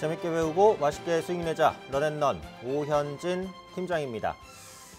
재밌게 배우고 맛있게 수익 내자 런앤런 오현진 팀장입니다.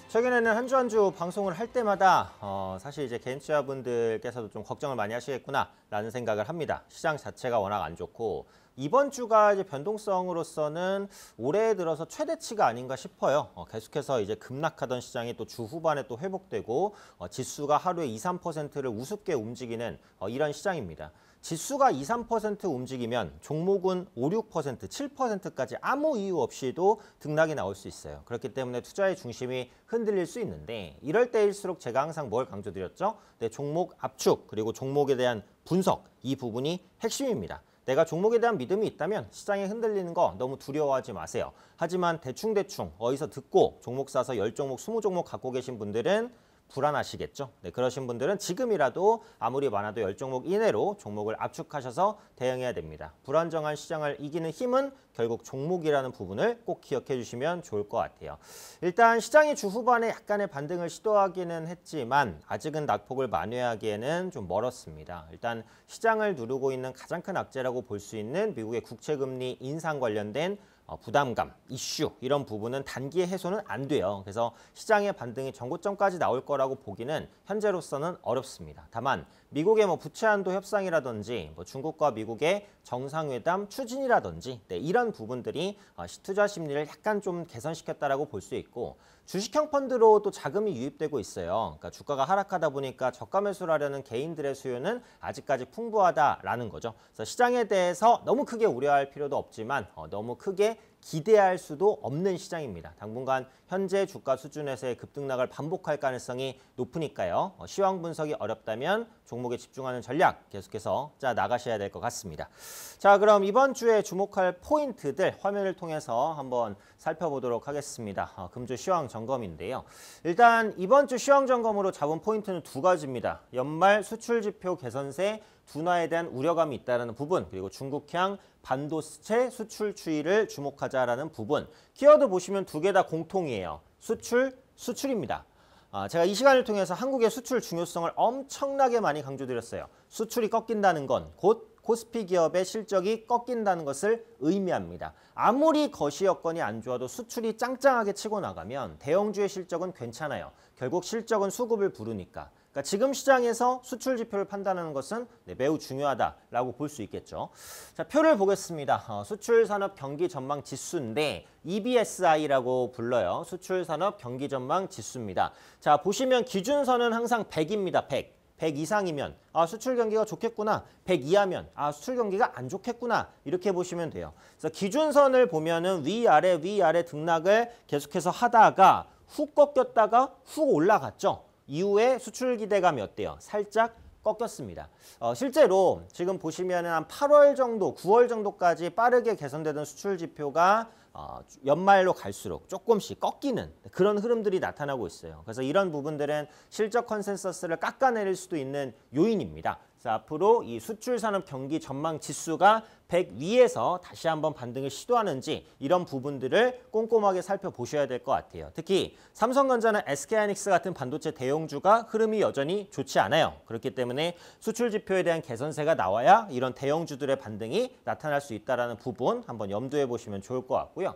최근에는 한 주 한 주 방송을 할 때마다 어, 사실 이제 개인 투자분들께서도 좀 걱정을 많이 하시겠구나라는 생각을 합니다. 시장 자체가 워낙 안 좋고 이번 주가 이제 변동성으로서는 올해 들어서 최대치가 아닌가 싶어요. 어, 계속해서 이제 급락하던 시장이 또 주 후반에 또 회복되고 어, 지수가 하루에 2, 3%를 우습게 움직이는 어, 이런 시장입니다. 지수가 2, 3% 움직이면 종목은 5, 6%, 7%까지 아무 이유 없이도 등락이 나올 수 있어요. 그렇기 때문에 투자의 중심이 흔들릴 수 있는데 이럴 때일수록 제가 항상 뭘 강조드렸죠? 네, 종목 압축 그리고 종목에 대한 분석 이 부분이 핵심입니다. 내가 종목에 대한 믿음이 있다면 시장에 흔들리는 거 너무 두려워하지 마세요. 하지만 대충대충 어디서 듣고 종목 사서 10종목, 20종목 갖고 계신 분들은 불안하시겠죠. 네, 그러신 분들은 지금이라도 아무리 많아도 10종목 이내로 종목을 압축하셔서 대응해야 됩니다. 불안정한 시장을 이기는 힘은 결국 종목이라는 부분을 꼭 기억해 주시면 좋을 것 같아요. 일단 시장이 주 후반에 약간의 반등을 시도하기는 했지만 아직은 낙폭을 만회하기에는 좀 멀었습니다. 일단 시장을 누르고 있는 가장 큰 악재라고 볼 수 있는 미국의 국채금리 인상 관련된 어, 부담감, 이슈 이런 부분은 단기에 해소는 안 돼요. 그래서 시장의 반등이 전고점까지 나올 거라고 보기는 현재로서는 어렵습니다. 다만 미국의 뭐 부채 한도 협상이라든지 뭐 중국과 미국의 정상회담 추진이라든지 네, 이런 부분들이 어, 투자 심리를 약간 좀 개선시켰다라고 볼 수 있고 주식형 펀드로 또 자금이 유입되고 있어요. 그러니까 주가가 하락하다 보니까 저가 매수를 하려는 개인들의 수요는 아직까지 풍부하다라는 거죠. 그래서 시장에 대해서 너무 크게 우려할 필요도 없지만 어, 너무 크게 기대할 수도 없는 시장입니다. 당분간 현재 주가 수준에서의 급등락을 반복할 가능성이 높으니까요. 어, 시황 분석이 어렵다면 종목에 집중하는 전략 계속해서 짜 나가셔야 될 것 같습니다. 자, 그럼 이번 주에 주목할 포인트들 화면을 통해서 한번 살펴보도록 하겠습니다. 어, 금주 시황 점검인데요. 일단 이번 주 시황 점검으로 잡은 포인트는 두 가지입니다. 연말 수출 지표 개선세 둔화에 대한 우려감이 있다는 부분 그리고 중국향 반도체 수출 추이를 주목하자라는 부분 키워드 보시면 두 개 다 공통이에요. 수출, 수출입니다. 아, 제가 이 시간을 통해서 한국의 수출 중요성을 엄청나게 많이 강조드렸어요. 수출이 꺾인다는 건 곧 코스피 기업의 실적이 꺾인다는 것을 의미합니다. 아무리 거시 여건이 안 좋아도 수출이 짱짱하게 치고 나가면 대형주의 실적은 괜찮아요. 결국 실적은 수급을 부르니까. 그러니까 지금 시장에서 수출 지표를 판단하는 것은 네, 매우 중요하다라고 볼 수 있겠죠. 자, 표를 보겠습니다. 어, 수출 산업 경기 전망 지수인데 EBSI라고 불러요. 수출 산업 경기 전망 지수입니다. 자, 보시면 기준선은 항상 100입니다. 100. 100 이상이면 아 수출 경기가 좋겠구나. 100 이하면 아 수출 경기가 안 좋겠구나. 이렇게 보시면 돼요. 그래서 기준선을 보면은 위아래 위아래 등락을 계속해서 하다가 훅 꺾였다가 훅 올라갔죠. 이후에 수출 기대감이 어때요? 살짝 꺾였습니다. 어, 실제로 지금 보시면 한 8월 정도, 9월 정도까지 빠르게 개선되던 수출 지표가 어, 연말로 갈수록 조금씩 꺾이는 그런 흐름들이 나타나고 있어요. 그래서 이런 부분들은 실적 컨센서스를 깎아내릴 수도 있는 요인입니다. 그래서 앞으로 이 수출 산업 경기 전망 지수가 100 위에서 다시 한번 반등을 시도하는지 이런 부분들을 꼼꼼하게 살펴보셔야 될 것 같아요. 특히 삼성전자나 SK하이닉스 같은 반도체 대형주가 흐름이 여전히 좋지 않아요. 그렇기 때문에 수출 지표에 대한 개선세가 나와야 이런 대형주들의 반등이 나타날 수 있다는 부분 한번 염두에 보시면 좋을 것 같고요.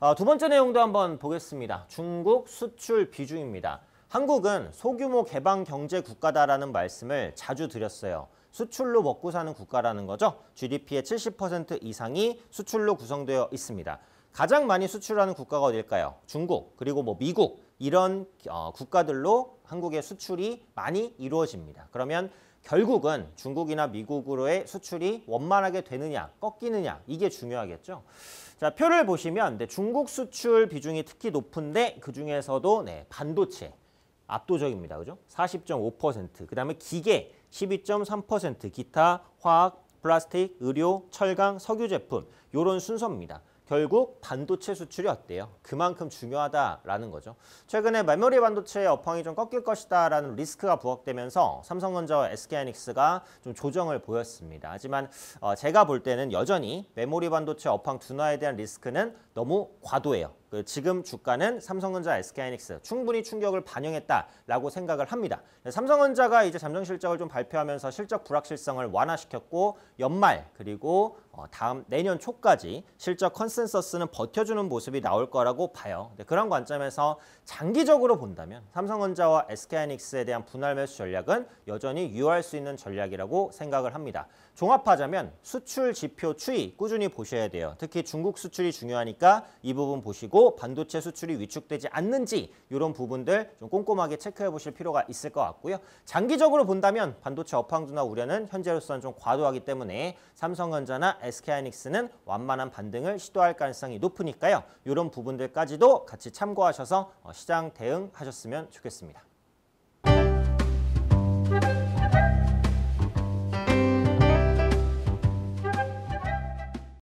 어, 두 번째 내용도 한번 보겠습니다. 중국 수출 비중입니다. 한국은 소규모 개방 경제 국가다라는 말씀을 자주 드렸어요. 수출로 먹고 사는 국가라는 거죠. GDP의 70% 이상이 수출로 구성되어 있습니다. 가장 많이 수출하는 국가가 어딜까요? 중국, 그리고 뭐 미국 이런 어, 국가들로 한국의 수출이 많이 이루어집니다. 그러면 결국은 중국이나 미국으로의 수출이 원만하게 되느냐, 꺾이느냐 이게 중요하겠죠. 자, 표를 보시면 네, 중국 수출 비중이 특히 높은데 그중에서도 네, 반도체, 압도적입니다. 그죠? 40.5%. 그다음에 기계 12.3%, 기타, 화학, 플라스틱, 의료, 철강, 석유 제품 요런 순서입니다. 결국 반도체 수출이 어때요? 그만큼 중요하다라는 거죠. 최근에 메모리 반도체의 업황이 좀 꺾일 것이다라는 리스크가 부각되면서 삼성전자와 SK하이닉스가 좀 조정을 보였습니다. 하지만 어, 제가 볼 때는 여전히 메모리 반도체 업황 둔화에 대한 리스크는 너무 과도해요. 그 지금 주가는 삼성전자, SK하이닉스 충분히 충격을 반영했다라고 생각을 합니다. 네, 삼성전자가 이제 잠정 실적을 좀 발표하면서 실적 불확실성을 완화시켰고 연말 그리고 어, 다음 내년 초까지 실적 컨센서스는 버텨주는 모습이 나올 거라고 봐요. 네, 그런 관점에서 장기적으로 본다면 삼성전자와 SK하이닉스에 대한 분할 매수 전략은 여전히 유효할 수 있는 전략이라고 생각을 합니다. 종합하자면 수출 지표 추이 꾸준히 보셔야 돼요. 특히 중국 수출이 중요하니까 이 부분 보시고 반도체 수출이 위축되지 않는지 이런 부분들 좀 꼼꼼하게 체크해 보실 필요가 있을 것 같고요. 장기적으로 본다면 반도체 업황두나 우려는 현재로서는 좀 과도하기 때문에 삼성전자나 SK하이닉스는 완만한 반등을 시도할 가능성이 높으니까요. 이런 부분들까지도 같이 참고하셔서 어, 시장 대응하셨으면 좋겠습니다.